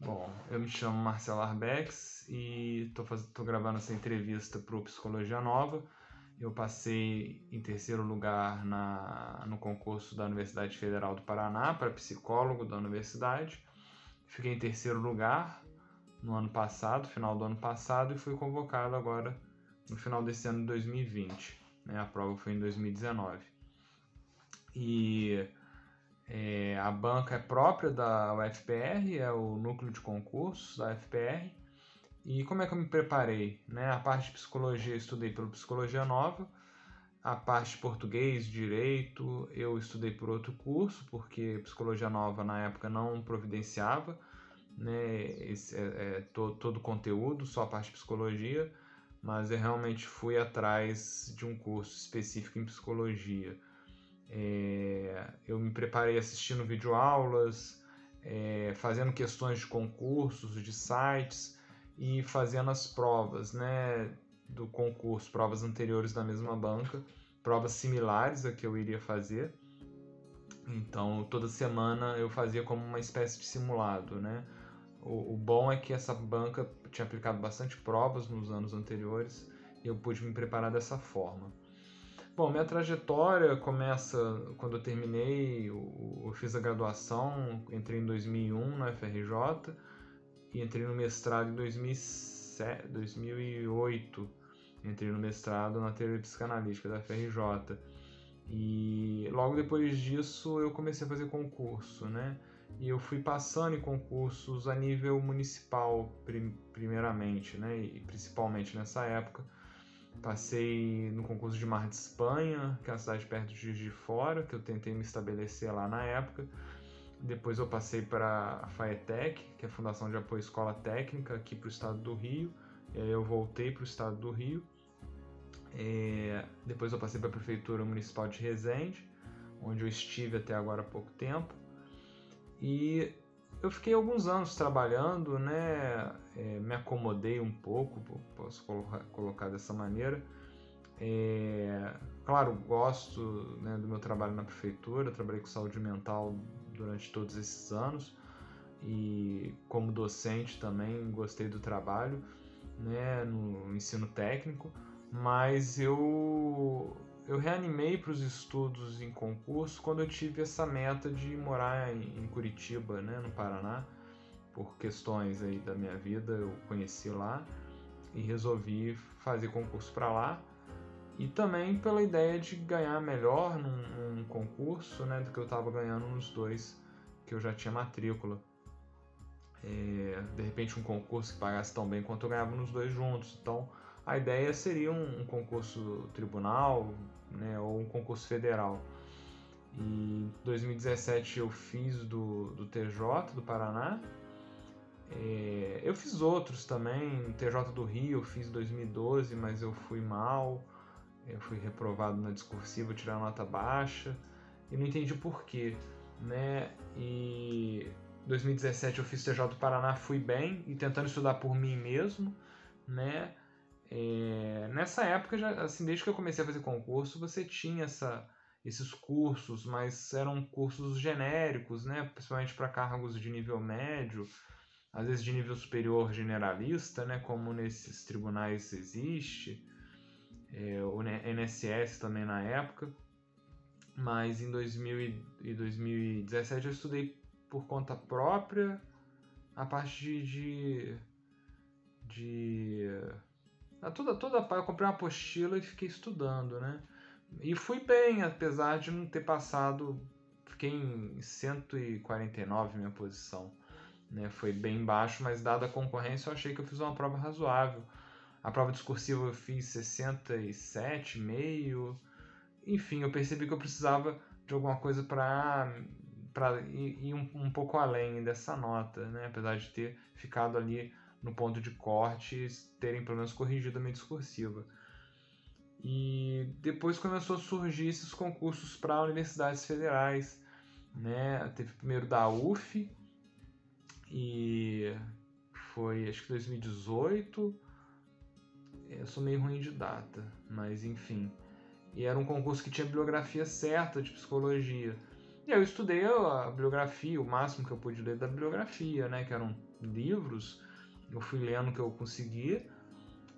Bom, eu me chamo Marcelo Arbex e estou gravando essa entrevista para o Psicologia Nova. Eu passei em terceiro lugar na, no concurso da Universidade Federal do Paraná para psicólogo da universidade. Fiquei em terceiro lugar no ano passado, final do ano passado, e fui convocado agora no final desse ano de 2020. Né? A prova foi em 2019. E é, a banca é própria da UFPR, é o núcleo de concursos da UFPR. E como é que eu me preparei? Né? A parte de psicologia eu estudei pelo Psicologia Nova, a parte de português, direito, eu estudei por outro curso, porque Psicologia Nova na época não providenciava né, esse, é, é, todo, todo o conteúdo, só a parte de psicologia, mas eu realmente fui atrás de um curso específico em psicologia. É, eu me preparei assistindo videoaulas, é, fazendo questões de concursos, de sites e fazendo as provas né, do concurso, provas anteriores da mesma banca, provas similares a que eu iria fazer. Então, toda semana eu fazia como uma espécie de simulado, né? O, o bom é que essa banca tinha aplicado bastante provas nos anos anteriores e eu pude me preparar dessa forma. Bom, minha trajetória começa quando eu terminei, eu, fiz a graduação, entrei em 2001 na FRJ e entrei no mestrado em 2007, 2008. Entrei no mestrado na teoria psicanalítica da FRJ. E logo depois disso eu comecei a fazer concurso, né? E eu fui passando em concursos a nível municipal, primeiramente, né? E principalmente nessa época Passei no concurso de Mar de Espanha, que é uma cidade perto de de Fora, que eu tentei me estabelecer lá na época. Depois eu passei para a FAETEC, que é a Fundação de Apoio Escola Técnica, aqui para o estado do Rio. E aí eu voltei para o estado do Rio. É... Depois eu passei para a Prefeitura Municipal de Resende, onde eu estive até agora há pouco tempo. E eu fiquei alguns anos trabalhando, né? É, me acomodei um pouco, posso colocar, dessa maneira. É, claro, gosto né, do meu trabalho na prefeitura, trabalhei com saúde mental durante todos esses anos e como docente também gostei do trabalho né, no ensino técnico, mas eu eu reanimei para os estudos em concurso quando eu tive essa meta de morar em Curitiba, né, no Paraná, por questões aí da minha vida, eu conheci lá e resolvi fazer concurso para lá. E também pela ideia de ganhar melhor num, num concurso né, do que eu estava ganhando nos dois que eu já tinha matrícula. É, de repente um concurso que pagasse tão bem quanto eu ganhava nos dois juntos. Então a ideia seria um, um concurso tribunal né, ou um concurso federal. E em 2017 eu fiz do, do TJ do Paraná. É, eu fiz outros também, TJ do Rio eu fiz em 2012, mas eu fui mal. Eu fui reprovado na discursiva, tirar nota baixa e não entendi por quê, né? E 2017 eu fiz TJ do Paraná, fui bem e tentando estudar por mim mesmo, né? É, nessa época, já, assim, desde que eu comecei a fazer concurso, você tinha essa, esses cursos, mas eram cursos genéricos, né? principalmente para cargos de nível médio, às vezes de nível superior generalista, né? como nesses tribunais existe, é, o NSS também na época. Mas em 2000 e 2017 eu estudei por conta própria a parte de, de, de Toda, toda eu comprei uma apostila e fiquei estudando, né? E fui bem, apesar de não ter passado. Fiquei em 149 minha posição. Né? Foi bem baixo, mas dada a concorrência, eu achei que eu fiz uma prova razoável. A prova discursiva eu fiz 67,5. Enfim, eu percebi que eu precisava de alguma coisa para para ir, ir um, um, pouco além dessa nota, né? apesar de ter ficado ali no ponto de corte terem pelo menos corrigido a minha discursiva. E depois começou a surgir esses concursos para universidades federais. Né? Teve primeiro da UF, e foi acho que 2018. Eu sou meio ruim de data, mas enfim. E era um concurso que tinha bibliografia certa de psicologia. E eu estudei a bibliografia, o máximo que eu pude ler da bibliografia, né? Que eram livros. Eu fui lendo o que eu consegui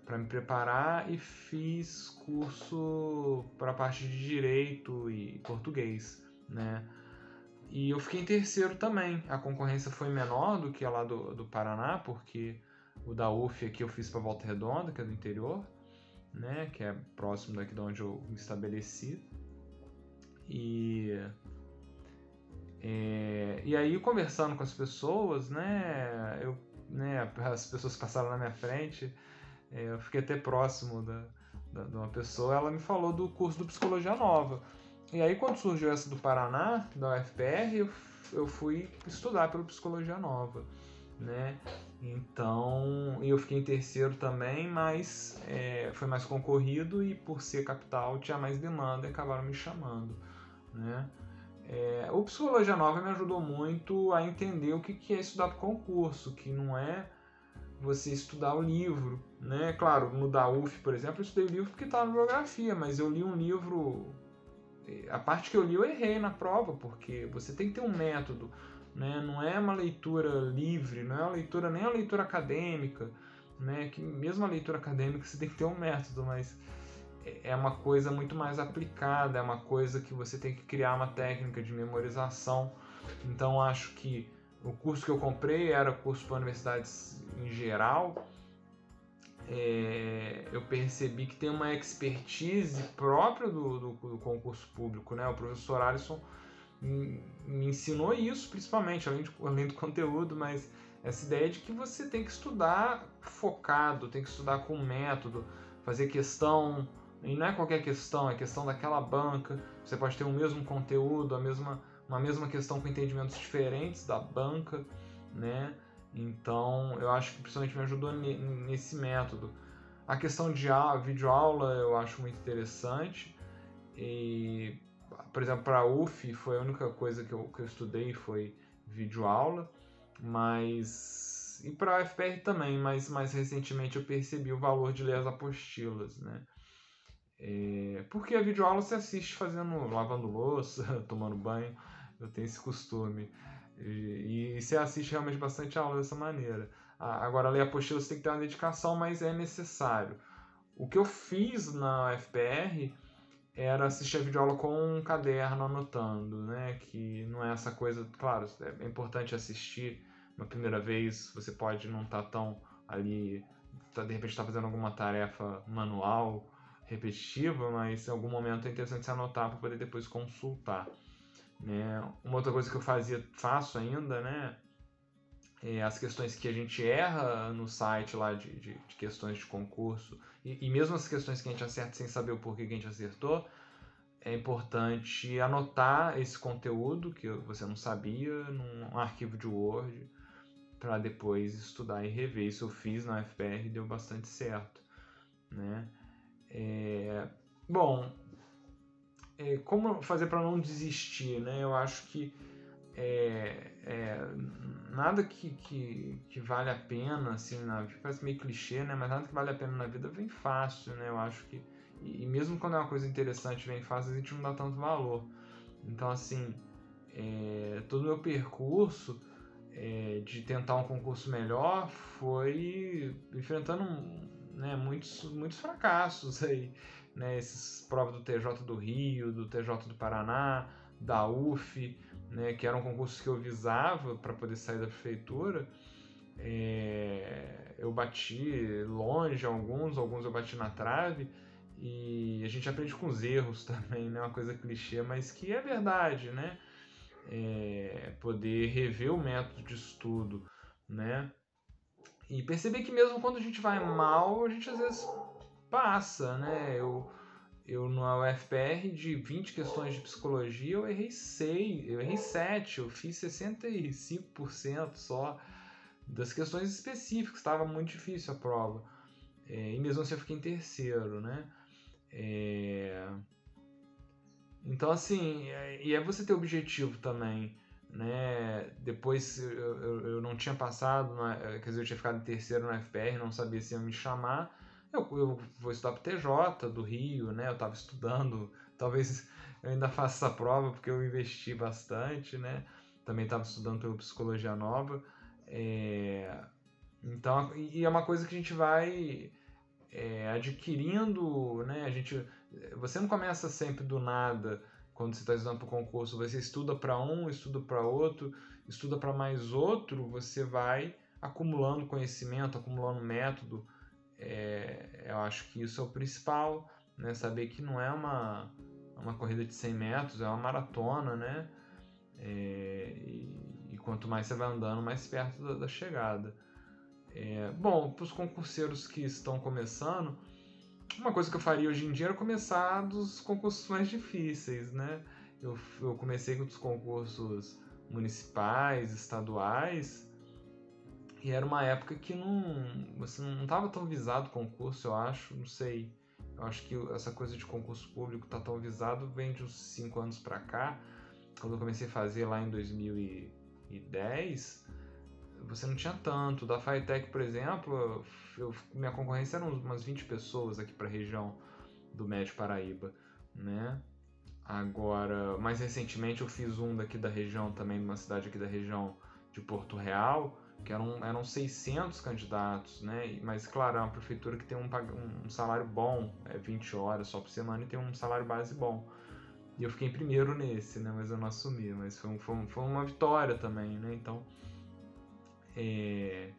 para me preparar e fiz curso para a parte de direito e português, né? E eu fiquei em terceiro também. A concorrência foi menor do que a lá do, do Paraná, porque o da UF aqui eu fiz para Volta Redonda, que é do interior, né? Que é próximo daqui de onde eu me estabeleci. E é, e aí, conversando com as pessoas, né, eu, né, as pessoas passaram na minha frente, é, eu fiquei até próximo da, da, de uma pessoa, ela me falou do curso do Psicologia Nova. E aí, quando surgiu essa do Paraná, da UFPR, eu, eu fui estudar pelo Psicologia Nova, né? Então, eu fiquei em terceiro também, mas é, foi mais concorrido e por ser capital tinha mais demanda e acabaram me chamando, né? É, o Psicologia Nova me ajudou muito a entender o que é estudar para concurso, que não é você estudar o livro, né? Claro, no da UF, por exemplo, eu estudei o livro porque estava na bibliografia, mas eu li um livro... É, a parte que eu li eu errei na prova, porque você tem que ter um método, né? Não é uma leitura livre, não é uma leitura nem a leitura acadêmica, né? Que mesmo a leitura acadêmica você tem que ter um método, mas é uma coisa muito mais aplicada, é uma coisa que você tem que criar uma técnica de memorização. Então acho que o curso que eu comprei era curso para universidades em geral. Percebi que tem uma expertise própria do, do, do, concurso público, né? O professor Alisson me ensinou isso, principalmente, além, de, além do conteúdo, mas essa ideia de que você tem que estudar focado, tem que estudar com método, fazer questão e não é qualquer questão, é questão daquela banca. Você pode ter o mesmo conteúdo, a mesma, uma mesma questão com entendimentos diferentes da banca, né? Então, eu acho que principalmente me ajudou nesse método. A questão de videoaula eu acho muito interessante. E, por exemplo, para a UF foi a única coisa que eu, que eu estudei foi videoaula, mas e para a UFPR também, mas mais recentemente eu percebi o valor de ler as apostilas, né? É, porque a videoaula você assiste fazendo, lavando louça, tomando banho, eu tenho esse costume. E, e você assiste realmente bastante aula dessa maneira. Agora, ler apostila você tem que ter uma dedicação, mas é necessário. O que eu fiz na FPR era assistir a videoaula com um caderno anotando, né? Que não é essa coisa, claro, é importante assistir uma primeira vez, você pode não estar tá tão ali, tá, de repente está fazendo alguma tarefa manual, repetitiva, mas em algum momento é interessante se anotar para poder depois consultar. Né? Uma outra coisa que eu fazia, faço ainda, né? É as questões que a gente erra no site lá de, de, de questões de concurso, e, e, mesmo as questões que a gente acerta sem saber o porquê que a gente acertou, é importante anotar esse conteúdo que você não sabia num arquivo de Word para depois estudar e rever. Isso eu fiz na FPR e deu bastante certo. Né? É, bom, é, como fazer para não desistir, né? Eu acho que é, é, nada que, que, que vale a pena, assim, na parece meio clichê, né? Mas nada que vale a pena na vida vem fácil, né? Eu acho que, e, e mesmo quando é uma coisa interessante vem fácil, a gente não dá tanto valor. Então, assim, é, todo o meu percurso é, de tentar um concurso melhor foi enfrentando né, muitos, muitos fracassos aí, né, esses provas do TJ do Rio, do TJ do Paraná, da UF, né, que eram concursos que eu visava para poder sair da prefeitura. É, eu bati longe alguns, alguns eu bati na trave e a gente aprende com os erros também, né? Uma coisa clichê, mas que é verdade, né? É, poder rever o método de estudo, né? E perceber que mesmo quando a gente vai mal, a gente às vezes passa, né? Eu, eu na UFPR, de 20 questões de psicologia, eu errei 6, eu errei 7, eu fiz 65% só das questões específicas, estava muito difícil a prova. É, e mesmo assim eu fiquei em terceiro, né? É... Então, assim, é, e é você ter objetivo também né? Depois eu, eu, eu, não tinha passado, quer dizer, eu tinha ficado em terceiro no FPR, não sabia se ia me chamar. Eu, eu vou estudar para TJ do Rio, né? Eu estava estudando, talvez eu ainda faço essa prova porque eu investi bastante, né? Também estava estudando pela Psicologia Nova. É... Então, e é uma coisa que a gente vai é, adquirindo, né? A gente, você não começa sempre do nada quando você está estudando para o concurso. Você estuda para um, estuda para outro, estuda para mais outro. Você vai acumulando conhecimento, acumulando método. É, eu acho que isso é o principal, né? Saber que não é uma uma corrida de 100 metros, é uma maratona, né? É, e, e, quanto mais você vai andando, mais perto da, da chegada. É, bom, para os concurseiros que estão começando, uma coisa que eu faria hoje em dia era começar dos concursos mais difíceis, né? Eu, eu comecei com os concursos municipais, estaduais, e era uma época que não, você não estava tão visado concurso, eu acho, não sei. Eu acho que essa coisa de concurso público tá tão visado vem de uns 5 anos para cá. Quando eu comecei a fazer lá em 2010, você não tinha tanto. Da Firetech, por exemplo, eu, minha concorrência eram umas 20 pessoas aqui para a região do Médio Paraíba, né? Agora, mais recentemente eu fiz um daqui da região também, de uma cidade aqui da região de Porto Real, que eram, eram 600 candidatos, né? Mas, claro, é uma prefeitura que tem um, um salário bom, é 20 horas só por semana e tem um salário base bom. E eu fiquei em primeiro nesse, né? Mas eu não assumi, mas foi, foi, foi uma vitória também, né? Então, é,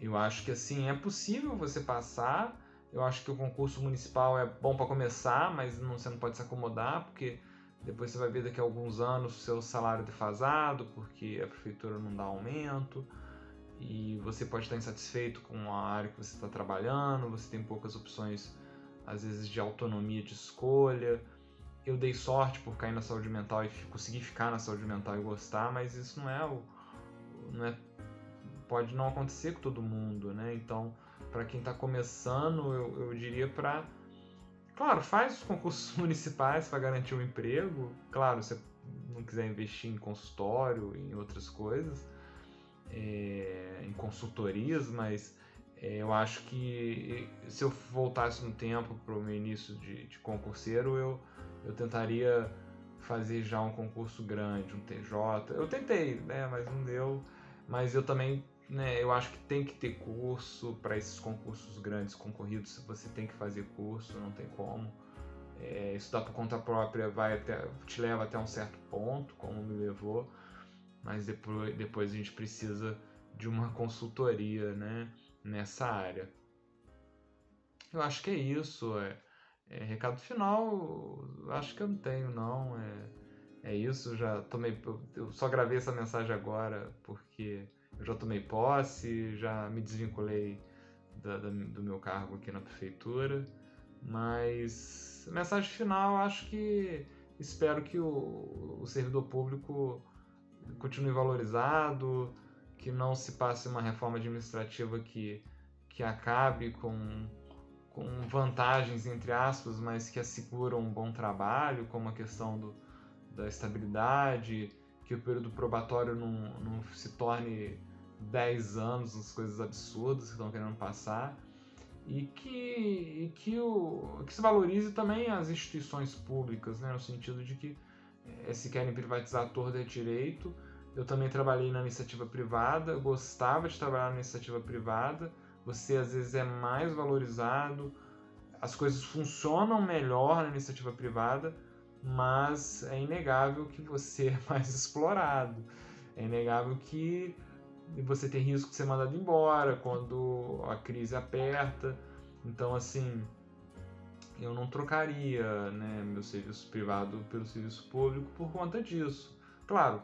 eu acho que assim é possível você passar. Eu acho que o concurso municipal é bom para começar, mas não, você não pode se acomodar, porque depois você vai ver daqui a alguns anos o seu salário defasado, porque a prefeitura não dá aumento, e você pode estar insatisfeito com a área que você está trabalhando, você tem poucas opções, às vezes, de autonomia de escolha. Eu dei sorte por cair na saúde mental e conseguir ficar na saúde mental e gostar, mas isso não é o. Não é pode não acontecer com todo mundo, né? Então, para quem está começando, eu, eu diria para Claro, faz os concursos municipais para garantir um emprego. Claro, se não quiser investir em consultório, em outras coisas, é, em consultorias, mas é, eu acho que se eu voltasse no tempo para o meu início de, de concurseiro, eu, eu tentaria fazer já um concurso grande, um TJ. Eu tentei, né, mas não deu. Mas eu também né, eu acho que tem que ter curso para esses concursos grandes concorridos. Você tem que fazer curso, não tem como. É, estudar por conta própria vai até, te leva até um certo ponto, como me levou, mas depois, depois a gente precisa de uma consultoria né, nessa área. Eu acho que é isso. É, é recado final, acho que eu não tenho, não. É, é isso. Já tomei, eu só gravei essa mensagem agora porque eu já tomei posse, já me desvinculei da, da, do meu cargo aqui na prefeitura, mas mensagem final, acho que espero que o, o servidor público continue valorizado, que não se passe uma reforma administrativa que, que acabe com, com vantagens, entre aspas, mas que asseguram um bom trabalho, como a questão do, da estabilidade, que o período probatório não, não se torne 10 anos, as coisas absurdas que estão querendo passar, e que, e que, o, que se valorize também as instituições públicas, né, no sentido de que se querem privatizar todo é direito. Eu também trabalhei na iniciativa privada, gostava de trabalhar na iniciativa privada, você às vezes é mais valorizado, as coisas funcionam melhor na iniciativa privada, mas é inegável que você é mais explorado. É inegável que você tem risco de ser mandado embora quando a crise aperta. Então, assim, eu não trocaria né, meu serviço privado pelo serviço público por conta disso. Claro,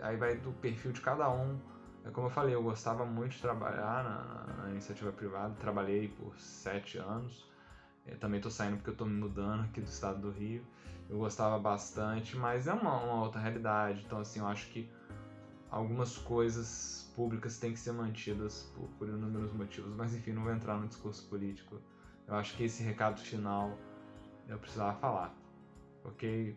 aí vai do perfil de cada um. É como eu falei, eu gostava muito de trabalhar na, na iniciativa privada, trabalhei por sete anos. Eu também estou saindo porque eu estou me mudando aqui do estado do Rio. Eu gostava bastante, mas é uma, uma outra realidade. Então, assim, eu acho que algumas coisas públicas têm que ser mantidas por, por inúmeros motivos. Mas, enfim, não vou entrar no discurso político. Eu acho que esse recado final eu precisava falar. Ok?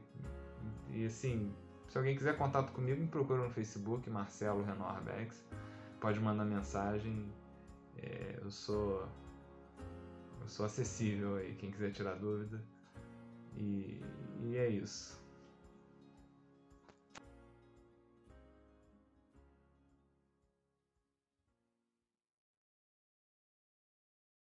E, assim, se alguém quiser contato comigo, me procura no Facebook, Marcelo Renoir Bex. Pode mandar mensagem. É, eu sou eu sou acessível aí, quem quiser tirar dúvida. E, e é isso.